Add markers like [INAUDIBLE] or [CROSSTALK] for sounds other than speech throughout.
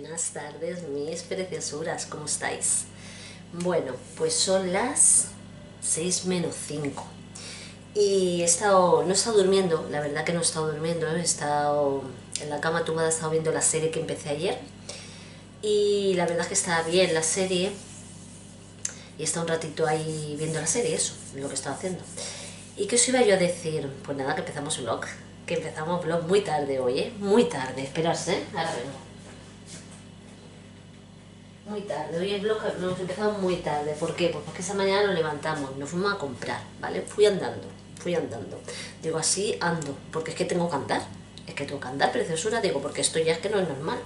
Buenas tardes, mis preciosuras, ¿cómo estáis? Bueno, pues son las 6 menos 5 y he estado, no he estado durmiendo, la verdad que no he estado durmiendo, he estado en la cama tumbada, he estado viendo la serie que empecé ayer y la verdad que está bien la serie y he estado un ratito ahí viendo la serie, eso, lo que estaba haciendo. ¿Y qué os iba yo a decir? Pues nada, que empezamos vlog, que empezamos vlog muy tarde hoy, ¿eh? Muy tarde, esperarse, ¿eh? ahora vengo. Muy tarde, hoy vlog lo hemos empezado muy tarde, ¿por qué? Pues porque esa mañana nos levantamos, nos fuimos a comprar, ¿vale? Fui andando, fui andando. Digo, así ando, porque es que tengo que andar, es que tengo que andar, preciosura, digo, porque esto ya es que no es normal.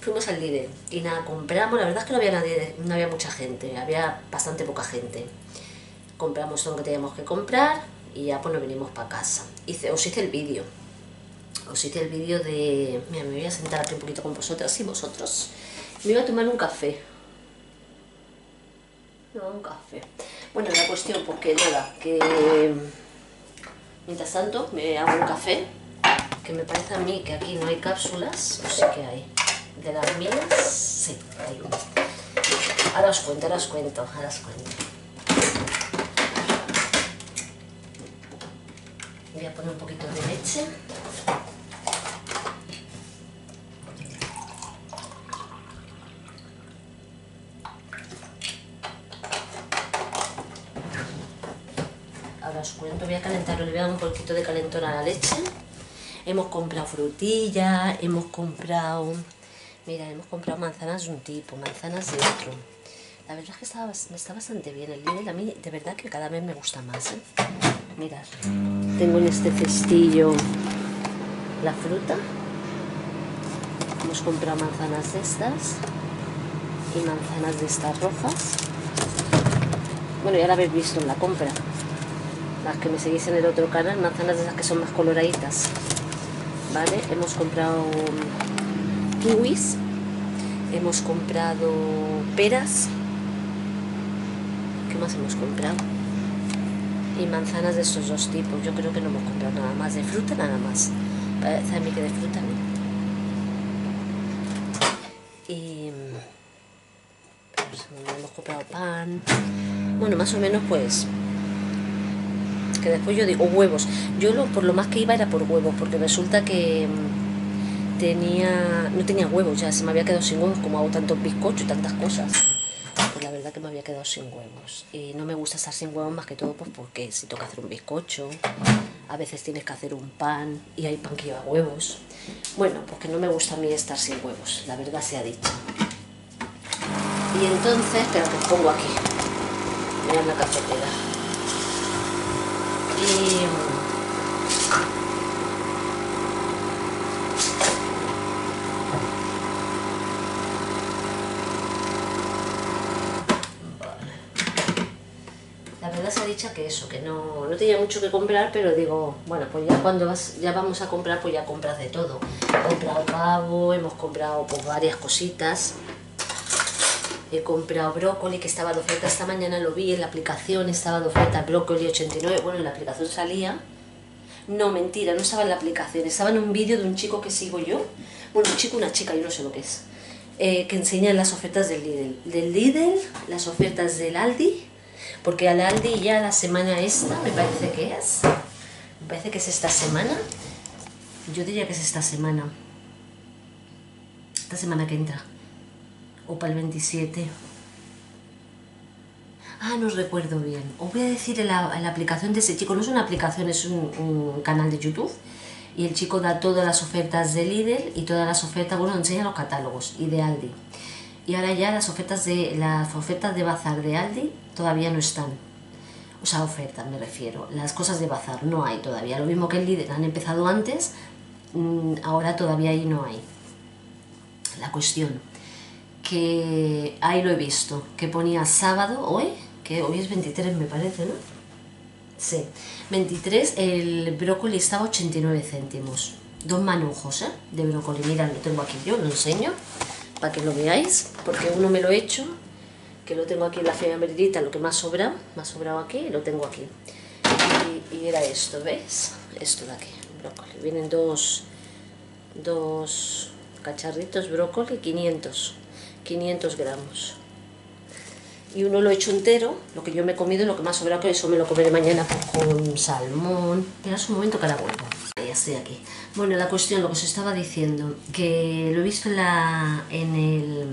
Fuimos al Lidl y nada, compramos, la verdad es que no había nadie, no había mucha gente, había bastante poca gente. Compramos todo lo que teníamos que comprar y ya pues nos venimos para casa. Hice, os hice el vídeo, os hice el vídeo de... Mira, me voy a sentar aquí un poquito con vosotras y vosotros. Me iba a tomar un café. No, un café. Bueno, la cuestión, pues que nada, que mientras tanto me hago un café, que me parece a mí que aquí no hay cápsulas, o sí que hay. De las mías, sí, hay una. Ahora os cuento, ahora os cuento, ahora os cuento. Voy a poner un poquito de leche. Ahora os cuento, voy a un poquito de calentón a la leche. Hemos comprado frutilla, hemos comprado... Mira, hemos comprado manzanas de un tipo, manzanas de otro. La verdad es que está, está bastante bien el Lidl. A mí, de verdad que cada vez me gusta más, ¿eh? Mirad, tengo en este cestillo la fruta. Hemos comprado manzanas de estas y manzanas de estas rojas. Bueno, ya la habéis visto en la compra. Las que me seguís en el otro canal, manzanas de esas que son más coloraditas. ¿Vale? Hemos comprado kiwis. Hemos comprado peras. ¿Qué más hemos comprado? Y manzanas de estos dos tipos. Yo creo que no hemos comprado nada más. De fruta nada más. Parece a mí que de fruta no. Y pues, hemos comprado pan. Bueno, más o menos pues que después yo digo huevos. Yo por lo más que iba era por huevos, porque resulta que mm, tenía no tenía huevos, ya se me había quedado sin huevos, como hago tantos bizcochos y tantas cosas. Pues la verdad que me había quedado sin huevos. Y no me gusta estar sin huevos más que todo pues porque si toca hacer un bizcocho, a veces tienes que hacer un pan y hay pan que lleva huevos. Bueno, porque no me gusta a mí estar sin huevos, la verdad se ha dicho. Y entonces, pero que pongo aquí, mirad la cafetera. La verdad se ha dicho que eso, que no, no tenía mucho que comprar, pero digo, bueno, pues ya cuando vas, ya vamos a comprar, pues ya compras de todo. He comprado pavo, hemos comprado pues varias cositas. He comprado brócoli que estaba de oferta. Esta mañana, lo vi en la aplicación, estaba de oferta brócoli 89, bueno, en la aplicación salía. No, mentira, no estaba en la aplicación, estaba en un vídeo de un chico que sigo yo, bueno, un chico, una chica, yo no sé lo que es, eh, que enseña las ofertas del Lidl. Del Lidl, las ofertas del Aldi, porque al Aldi ya la semana esta, me parece que es, me parece que es esta semana, yo diría que es esta semana, esta semana que entra o para el 27. Ah, no recuerdo bien. Os voy a decir la, la, aplicación de ese chico, no es una aplicación, es un, canal de YouTube. Y el chico da todas las ofertas de Lidl y todas las ofertas, bueno, enseña los catálogos y de Aldi. Y ahora ya las ofertas de las ofertas de bazar de Aldi todavía no están. O sea, ofertas me refiero. Las cosas de bazar no hay todavía. Lo mismo que el Lidl han empezado antes, ahora todavía ahí no hay. La cuestión que ahí lo he visto, que ponía sábado, hoy, que hoy es 23 me parece, ¿no? Sí, 23, el brócoli estaba 89 céntimos. Dos manujos, ¿eh? De brócoli, mira, lo tengo aquí yo, lo enseño, para que lo veáis, porque uno me lo he hecho, que lo tengo aquí en la feria meridita, lo que más sobra, más sobrado aquí, lo tengo aquí. Y, y era esto, ¿ves? Esto de aquí, brócoli. Vienen dos, dos cacharritos brócoli 500, 500 gramos. Y uno lo he hecho entero, lo que yo me he comido, lo que más sobra que eso me lo comeré mañana con salmón. Espera un momento que la vuelvo. Ya estoy aquí. Bueno, la cuestión, lo que os estaba diciendo, que lo he visto en, la, en el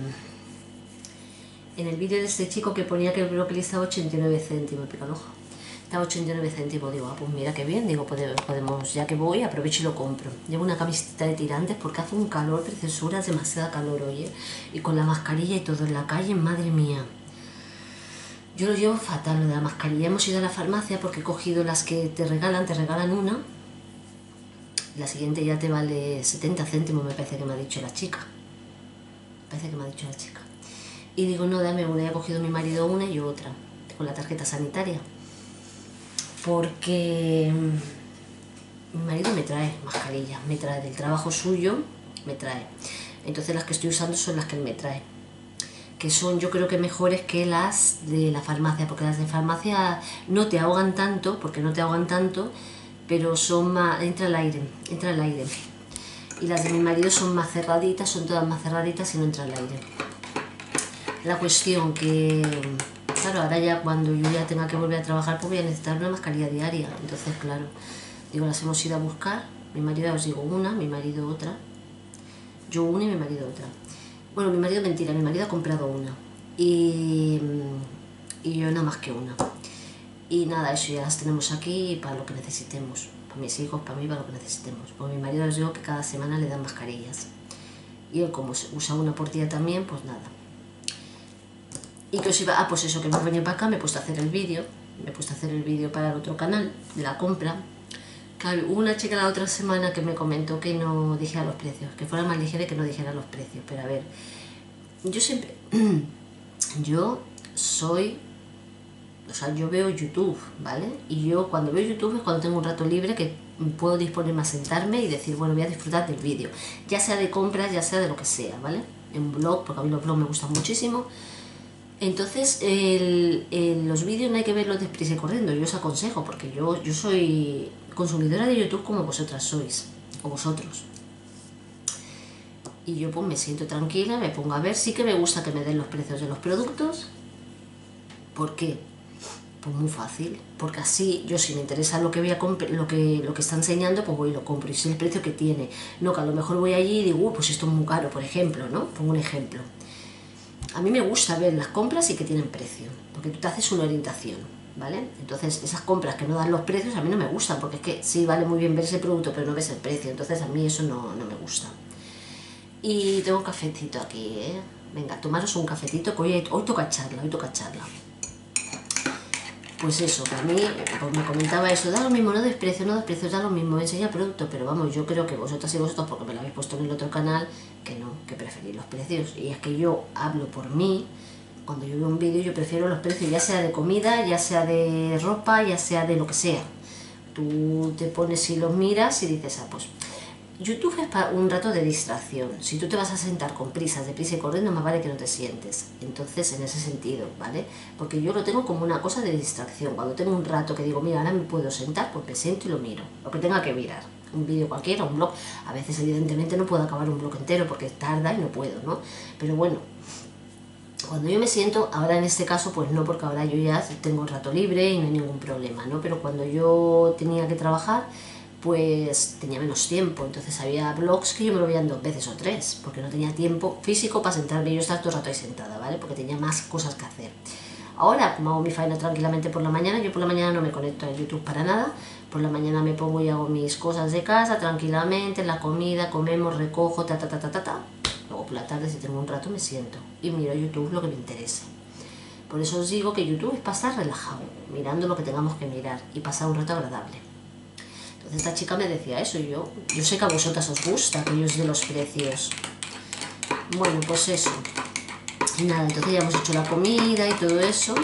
en el vídeo de este chico que ponía que el brócoli estaba 89 céntimos, el ojo. Estaba 89 céntimos, digo, ah, pues mira qué bien, digo, podemos, ya que voy, aprovecho y lo compro. Llevo una camiseta de tirantes porque hace un calor, preciosura, demasiada calor, oye. Y con la mascarilla y todo en la calle, madre mía. Yo lo llevo fatal, lo de la mascarilla. Hemos ido a la farmacia porque he cogido las que te regalan, te regalan una. La siguiente ya te vale 70 céntimos, me parece que me ha dicho la chica. Me parece que me ha dicho la chica. Y digo, no, dame una. he cogido mi marido una y otra, con la tarjeta sanitaria. Porque mm, mi marido me trae mascarillas, me trae del trabajo suyo, me trae. Entonces las que estoy usando son las que él me trae. Que son yo creo que mejores que las de la farmacia, porque las de farmacia no te ahogan tanto, porque no te ahogan tanto, pero son más, entra el aire, entra el aire. Y las de mi marido son más cerraditas, son todas más cerraditas y no entra el aire. La cuestión que, claro, ahora ya cuando yo ya tenga que volver a trabajar, pues voy a necesitar una mascarilla diaria. Entonces, claro, digo, las hemos ido a buscar. Mi marido, os digo, una, mi marido otra. Yo una y mi marido otra. Bueno, mi marido, mentira, mi marido ha comprado una. Y, y yo nada más que una. Y nada, eso ya las tenemos aquí para lo que necesitemos. Para mis hijos, para mí, para lo que necesitemos. Pues mi marido os digo que cada semana le dan mascarillas. Y como usa una por día también, pues nada. Y que os iba, ah, pues eso, que me venido para acá, me he puesto a hacer el vídeo, me he puesto a hacer el vídeo para el otro canal de la compra. Una chica la otra semana que me comentó que no dijera los precios, que fuera más ligera y que no dijera los precios. Pero a ver, yo siempre, [CLEARS THROAT] yo soy, o sea, yo veo YouTube, ¿vale? Y yo cuando veo YouTube es cuando tengo un rato libre que puedo disponerme a sentarme y decir, bueno, voy a disfrutar del vídeo. Ya sea de compras, ya sea de lo que sea, ¿vale? En blog, porque a mí los blogs me gustan muchísimo entonces, los vídeos no hay que verlos deprisa y corriendo, yo os aconsejo, porque yo, yo soy consumidora de YouTube como vosotras sois, o vosotros. Y yo pues me siento tranquila, me pongo a ver, sí que me gusta que me den los precios de los productos. ¿Por qué? Pues muy fácil, porque así yo si me interesa lo que voy a lo que lo que está enseñando, pues voy y lo compro y sé el precio que tiene. No, que a lo mejor voy allí y digo, pues esto es muy caro, por ejemplo, ¿no? Pongo un ejemplo a mí me gusta ver las compras y que tienen precio, porque tú te haces una orientación, ¿vale? Entonces, esas compras que no dan los precios a mí no me gustan, porque es que sí vale muy bien ver ese producto, pero no ves el precio, entonces a mí eso no, me gusta. Y tengo un cafetito aquí, ¿eh? Venga, tomaros un cafetito, que hoy, hoy toca charla, hoy toca charla pues eso, que a mí pues me comentaba eso, da lo mismo, no desprecio, no desprecio, da lo mismo, enseña producto, pero vamos, yo creo que vosotras y vosotros, porque me lo habéis puesto en el otro canal, que no, que preferís los precios. Y es que yo hablo por mí, cuando yo veo un vídeo yo prefiero los precios, ya sea de comida, ya sea de ropa, ya sea de lo que sea. Tú te pones y los miras y dices, ah, pues YouTube es para un rato de distracción. Si tú te vas a sentar con prisas, de prisa y corriendo, más vale que no te sientes. Entonces, en ese sentido, ¿vale? Porque yo lo tengo como una cosa de distracción. Cuando tengo un rato que digo, mira, ahora me puedo sentar, pues me siento y lo miro. Lo que tenga que mirar. Un vídeo cualquiera, un blog. A veces, evidentemente, no puedo acabar un blog entero porque tarda y no puedo, ¿no? Pero bueno, cuando yo me siento, ahora en este caso, pues no, porque ahora yo ya tengo un rato libre y no hay ningún problema, ¿no? Pero cuando yo tenía que trabajar pues tenía menos tiempo. Entonces había blogs que yo me lo veía dos veces o tres, porque no tenía tiempo físico para sentarme y yo estar todo el rato ahí sentada, ¿vale? Porque tenía más cosas que hacer. Ahora, como hago mi faena tranquilamente por la mañana, yo por la mañana no me conecto a YouTube para nada. Por la mañana me pongo y hago mis cosas de casa tranquilamente, la comida, comemos, recojo, ta ta ta ta ta ta. Luego por la tarde, si tengo un rato, me siento y miro YouTube lo que me interese. Por eso os digo que YouTube es pasar relajado, mirando lo que tengamos que mirar y pasar un rato agradable esta chica me decía eso, y yo, yo sé que a vosotras os gusta que yo os los precios. Bueno, pues eso. Nada, entonces ya hemos hecho la comida y todo eso.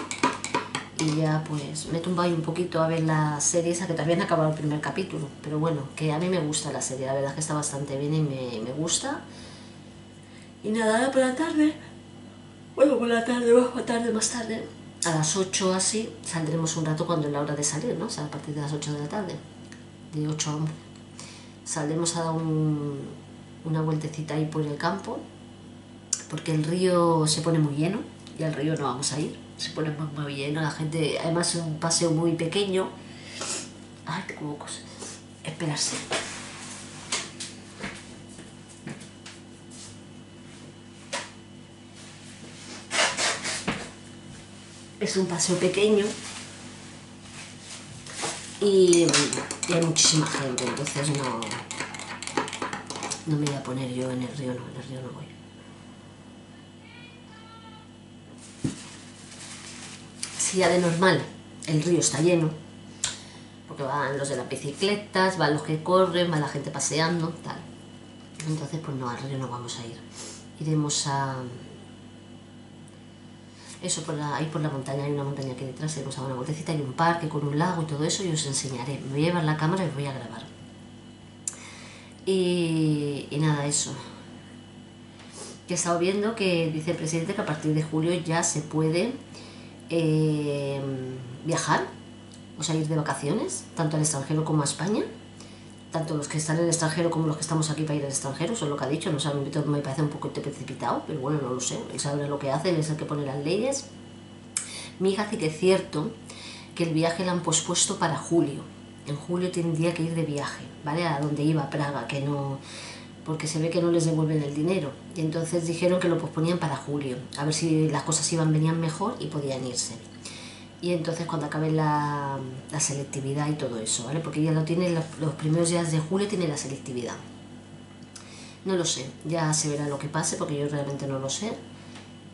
Y ya pues me he tumbado un poquito a ver la serie esa que también ha acabado el primer capítulo. Pero bueno, que a mí me gusta la serie, la verdad que está bastante bien y me, me gusta. Y nada, ahora por la tarde, bueno, por la tarde, más tarde, más tarde, a las 8 así, saldremos un rato cuando es la hora de salir, ¿no? O sea, a partir de las 8 de la tarde de 8 a Saldremos a dar un, una vueltecita ahí por el campo, porque el río se pone muy lleno y al río no vamos a ir, se pone muy, muy lleno, la gente, además es un paseo muy pequeño. Ay, tengo cosas. Esperarse. Es un paseo pequeño y, y hay muchísima gente, entonces no, no me voy a poner yo en el río, no, en el río no voy. Si ya de normal el río está lleno, porque van los de las bicicletas, van los que corren, va la gente paseando, tal. Entonces, pues no, al río no vamos a ir. Iremos a... Eso, por la, ahí por la montaña, hay una montaña aquí detrás, iremos a dar una vueltecita, hay un parque con un lago y todo eso, y os enseñaré. Me voy a llevar la cámara y voy a grabar. Y, y nada, eso. Que he estado viendo que dice el presidente que a partir de julio ya se puede eh, viajar, o sea, ir de vacaciones, tanto al extranjero como a España. Tanto los que están en el extranjero como los que estamos aquí para ir al extranjero, eso es lo que ha dicho, no sé, me parece un poco precipitado, pero bueno, no lo sé, él sabe lo que hace, él es el que pone las leyes. Mi hija sí que es cierto que el viaje lo han pospuesto para julio, en julio tendría que ir de viaje, ¿vale? A donde iba, a Praga, que no porque se ve que no les devuelven el dinero. Y entonces dijeron que lo posponían para julio, a ver si las cosas iban, venían mejor y podían irse. Y entonces cuando acabe la, la selectividad y todo eso, ¿vale? Porque ya lo tiene, los primeros días de julio tiene la selectividad. No lo sé, ya se verá lo que pase porque yo realmente no lo sé.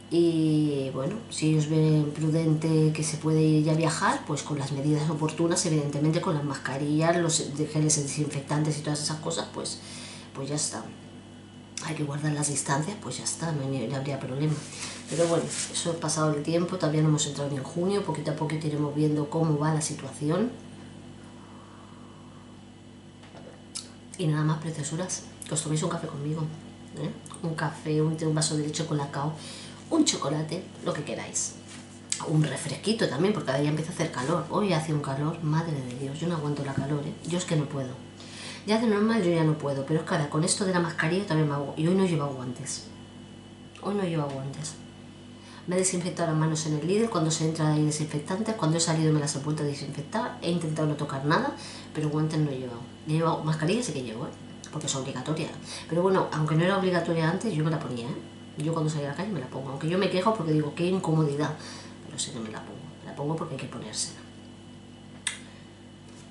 Y bueno, si ellos ven prudente que se puede ya viajar, pues con las medidas oportunas, evidentemente con las mascarillas, los geles desinfectantes y todas esas cosas, pues, pues ya está. Hay que guardar las distancias, pues ya está, no, no habría problema. Pero bueno, eso ha pasado el tiempo, todavía no hemos entrado ni en junio, poquito a poquito iremos viendo cómo va la situación. Y nada más, preciosuras, que os toméis un café conmigo. ¿eh? Un café, un, un vaso de leche con lacao, un chocolate, lo que queráis. Un refresquito también, porque ahora ya empieza a hacer calor. Hoy hace un calor, madre de Dios, yo no aguanto la calor, ¿eh? Yo es que no puedo. Ya de normal yo ya no puedo, pero es que ahora con esto de la mascarilla también me hago. Y hoy no llevo guantes. Hoy no llevo guantes. Me he desinfectado las manos en el líder cuando se entra ahí desinfectantes. Cuando he salido me las he vuelto a desinfectar. He intentado no tocar nada, pero guantes no he llevado. He llevado mascarilla sí que llevo, ¿eh? porque es obligatoria. Pero bueno, aunque no era obligatoria antes, yo me la ponía. ¿eh? Yo cuando salía a la calle me la pongo. Aunque yo me quejo porque digo, qué incomodidad. Pero sí que me la pongo. Me la pongo porque hay que ponérsela.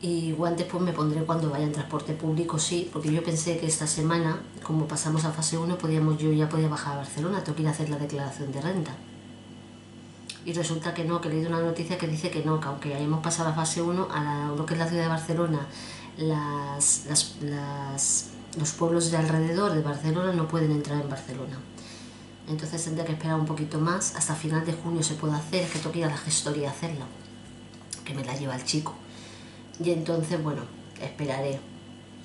Y guantes pues me pondré cuando vaya en transporte público, sí, porque yo pensé que esta semana, como pasamos a fase 1, podíamos, yo ya podía bajar a Barcelona, tengo que ir a hacer la declaración de renta. Y resulta que no, que he leído una noticia que dice que no, que aunque hayamos pasado a fase 1, a lo que es la ciudad de Barcelona, las, los pueblos de alrededor de Barcelona no pueden entrar en Barcelona. Entonces tendré que esperar un poquito más, hasta final de junio se puede hacer, es que tengo ir a la gestoría a hacerla, que me la lleva el chico. Y entonces, bueno, esperaré,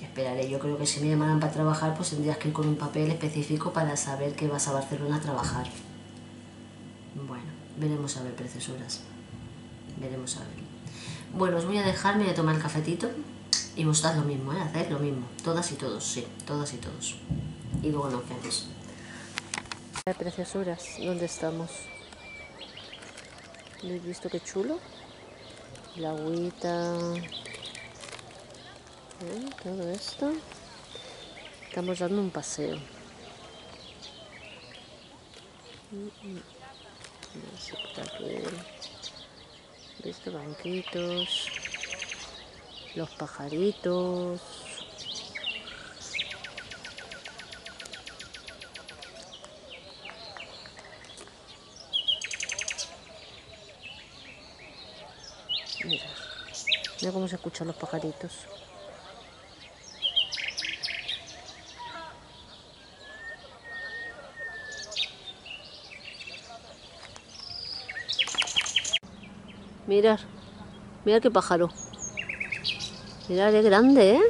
esperaré. Yo creo que si me llamaran para trabajar, pues tendrías que ir con un papel específico para saber que vas a Barcelona a trabajar. Bueno, veremos a ver, preciosuras. Veremos a ver. Bueno, os voy a dejar, me voy a tomar el cafetito. Y vosotras lo mismo, ¿eh? Hacer lo mismo. Todas y todos, sí, todas y todos. Y luego nos vemos. Preciosuras, ¿dónde estamos? ¿Habéis visto qué chulo? La agüita, Todo esto. Estamos dando un paseo. Visto banquitos, los pajaritos. Mira, mira cómo se escuchan los pajaritos. Mirar, mira qué pájaro. Mira qué grande, ¿eh?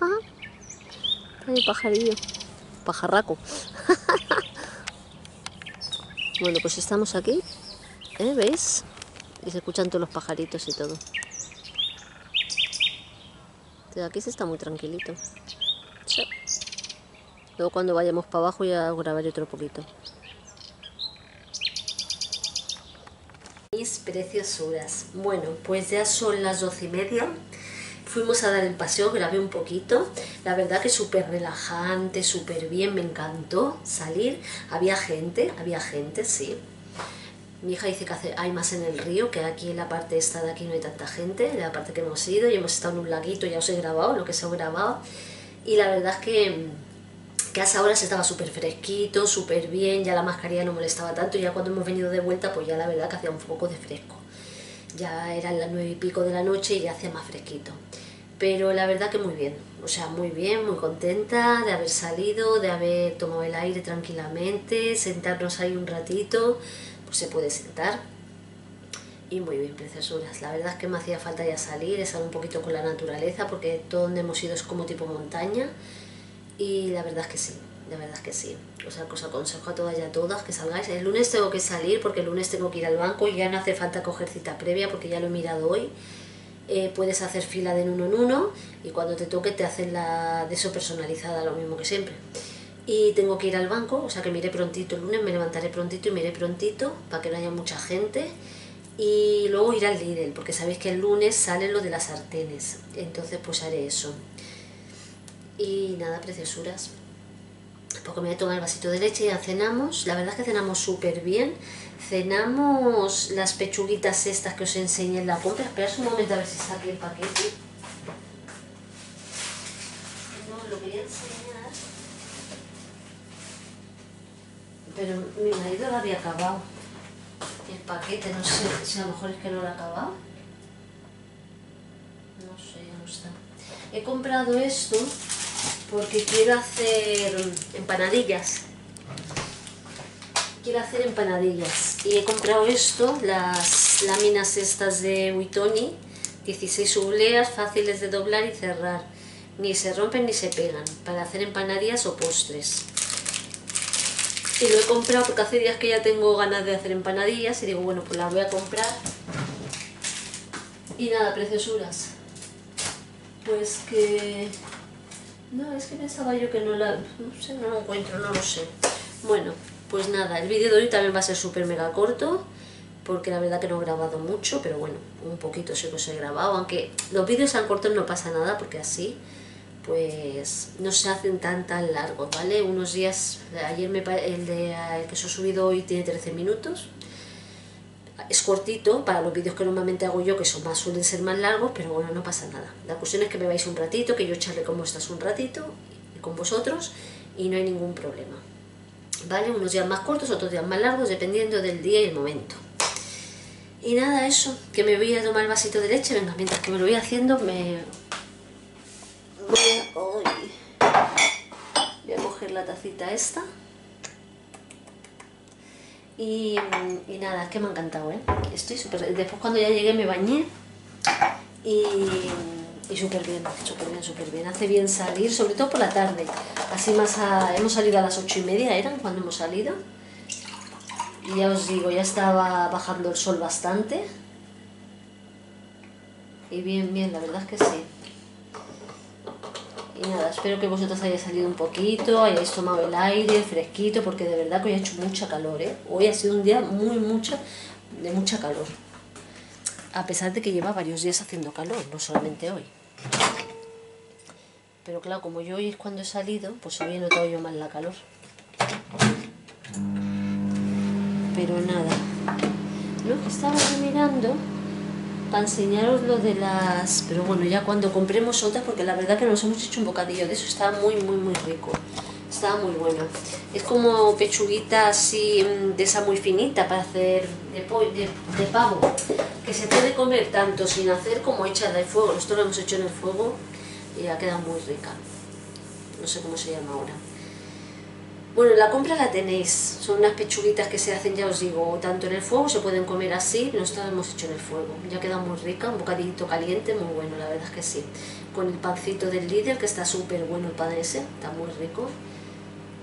Ah, hay pajarillo, pajarraco. [LAUGHS] bueno, pues estamos aquí, ¿eh? ¿Veis? Y se escuchan todos los pajaritos y todo. Aquí se está muy tranquilito. Luego cuando vayamos para abajo ya grabaré otro poquito. Mis preciosuras. Bueno, pues ya son las doce y media. Fuimos a dar el paseo, grabé un poquito. La verdad que súper relajante, súper bien, me encantó salir. Había gente, había gente, sí. Mi hija dice que hay más en el río, que aquí en la parte esta de aquí no hay tanta gente, en la parte que hemos ido, y hemos estado en un laguito, ya os he grabado lo que se ha grabado. Y la verdad es que, que a esa hora se estaba súper fresquito, súper bien, ya la mascarilla no molestaba tanto, y ya cuando hemos venido de vuelta, pues ya la verdad que hacía un poco de fresco. Ya eran las nueve y pico de la noche y ya hacía más fresquito. Pero la verdad que muy bien, o sea, muy bien, muy contenta de haber salido, de haber tomado el aire tranquilamente, sentarnos ahí un ratito, se puede sentar. Y muy bien, preciosuras. La verdad es que me hacía falta ya salir, estar un poquito con la naturaleza, porque todo donde hemos ido es como tipo montaña. Y la verdad es que sí, la verdad es que sí. O sea, os aconsejo a todas y a todas que salgáis. El lunes tengo que salir porque el lunes tengo que ir al banco y ya no hace falta coger cita previa porque ya lo he mirado hoy. Eh, puedes hacer fila de uno en uno y cuando te toque te hacen la de eso personalizada, lo mismo que siempre y tengo que ir al banco, o sea que miré prontito el lunes, me levantaré prontito y miré prontito para que no haya mucha gente y luego ir al Lidl, porque sabéis que el lunes sale lo de las sartenes, entonces pues haré eso. Y nada, preciosuras, porque me voy a tomar el vasito de leche ya cenamos, la verdad es que cenamos súper bien, cenamos las pechuguitas estas que os enseñé en la compra, esperad un momento a ver si saqué el paquete. No, lo quería enseñar. Pero mi marido lo había acabado. El paquete, no sé si a lo mejor es que no lo ha acabado. No sé, no está. He comprado esto porque quiero hacer empanadillas. Quiero hacer empanadillas. Y he comprado esto, las láminas estas de Witoni, 16 obleas, fáciles de doblar y cerrar. Ni se rompen ni se pegan, para hacer empanadillas o postres. Y lo he comprado porque hace días que ya tengo ganas de hacer empanadillas y digo, bueno, pues las voy a comprar. Y nada, preciosuras. Pues que... No, es que pensaba yo que no la... No sé, no la encuentro, no lo sé. Bueno, pues nada, el vídeo de hoy también va a ser súper mega corto porque la verdad que no he grabado mucho, pero bueno, un poquito sí que os he grabado, aunque los vídeos sean cortos no pasa nada porque así pues no se hacen tan tan largos, ¿vale? Unos días, ayer me, el, de, el que se ha subido hoy tiene 13 minutos, es cortito para los vídeos que normalmente hago yo, que son más, suelen ser más largos, pero bueno, no pasa nada. La cuestión es que me vais un ratito, que yo echarle como estás un ratito con vosotros y no hay ningún problema. ¿Vale? Unos días más cortos, otros días más largos, dependiendo del día y el momento. Y nada, eso, que me voy a tomar el vasito de leche, venga, mientras que me lo voy haciendo, me voy a, coger la tacita esta. Y, nada, es que me ha encantado, ¿eh? Estoy súper... Después cuando ya llegué me bañé y, y súper bien, súper bien, súper bien. Hace bien salir, sobre todo por la tarde. Así más Hemos salido a las ocho y media, eran cuando hemos salido. Y ya os digo, ya estaba bajando el sol bastante. Y bien, bien, la verdad es que sí. Y nada, espero que vosotros hayáis salido un poquito, hayáis tomado el aire fresquito, porque de verdad que hoy ha hecho mucha calor, ¿eh? Hoy ha sido un día muy, mucho, de mucha calor. A pesar de que lleva varios días haciendo calor, no solamente hoy. Pero claro, como yo hoy es cuando he salido, pues hoy he notado yo más la calor. Pero nada. Lo que estaba mirando para enseñaros lo de las... Pero bueno, ya cuando compremos otras, porque la verdad que nos hemos hecho un bocadillo de eso, está muy, muy, muy rico. Está muy bueno. Es como pechuguita así, mm, de esa muy finita para hacer de, de, pavo, que se puede comer tanto sin hacer como hecha de fuego. Nosotros lo hemos hecho en el fuego y ha quedado muy rica. No sé cómo se llama ahora. Bueno, la compra la tenéis, son unas pechuguitas que se hacen, ya os digo, tanto en el fuego, se pueden comer así, nosotros hemos hecho en el fuego, ya queda muy rica, un bocadito caliente, muy bueno, la verdad es que sí. Con el pancito del líder, que está súper bueno el pan ese, está muy rico.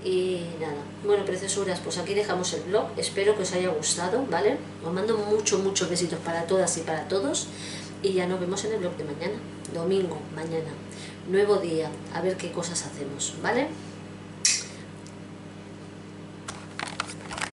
Y nada, bueno, preciosuras, pues aquí dejamos el blog, espero que os haya gustado, ¿vale? Os mando muchos, muchos besitos para todas y para todos. y ya nos vemos en el blog de mañana, domingo, mañana, nuevo día, a ver qué cosas hacemos, ¿vale?